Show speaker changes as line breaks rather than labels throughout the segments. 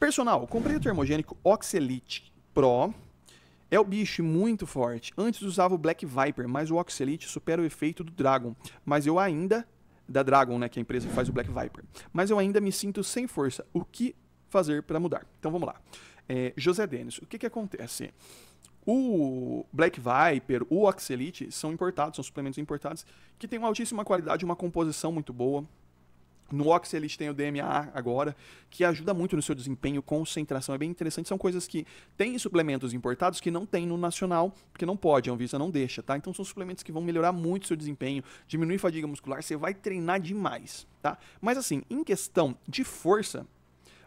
Personal, comprei o termogênico Oxelite Pro. É o bicho muito forte. Antes usava o Black Viper, mas o Oxelite supera o efeito do Dragon. Mas eu ainda. Da Dragon, né? Que é a empresa que faz o Black Viper. Mas eu ainda me sinto sem força. O que fazer para mudar? Então vamos lá. É, José Denis, o que, que acontece? O Black Viper, o Oxelite são importados, são suplementos importados que têm uma altíssima qualidade, uma composição muito boa. No Oxelite tem o DMA agora, que ajuda muito no seu desempenho, concentração, é bem interessante. São coisas que tem suplementos importados que não tem no nacional, porque não pode, a Anvisa não deixa, tá? Então são suplementos que vão melhorar muito seu desempenho, diminuir fadiga muscular, você vai treinar demais, tá? Mas assim, em questão de força,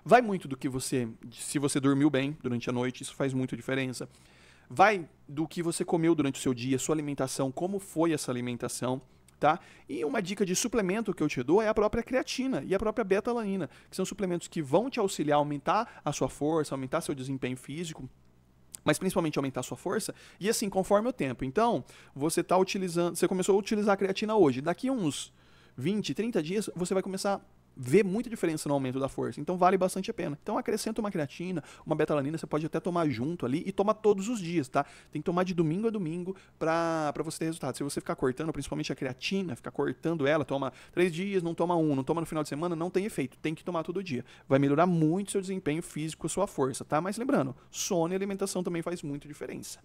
vai muito do que você, se você dormiu bem durante a noite, isso faz muita diferença. Vai do que você comeu durante o seu dia, sua alimentação, como foi essa alimentação, tá? E uma dica de suplemento que eu te dou é a própria creatina e a própria beta-alanina, que são suplementos que vão te auxiliar a aumentar a sua força, aumentar seu desempenho físico, mas principalmente aumentar sua força, e assim, conforme o tempo. Então, você está utilizando, você começou a utilizar a creatina hoje, daqui uns 20, 30 dias, você vai começar vê muita diferença no aumento da força. Então vale bastante a pena. Então acrescenta uma creatina, uma betalanina, você pode até tomar junto ali e toma todos os dias, tá? Tem que tomar de domingo a domingo para você ter resultado. Se você ficar cortando, principalmente a creatina, ficar cortando ela, toma três dias, não toma um, não toma no final de semana, não tem efeito. Tem que tomar todo dia. Vai melhorar muito seu desempenho físico, sua força, tá? Mas lembrando, sono e alimentação também faz muita diferença.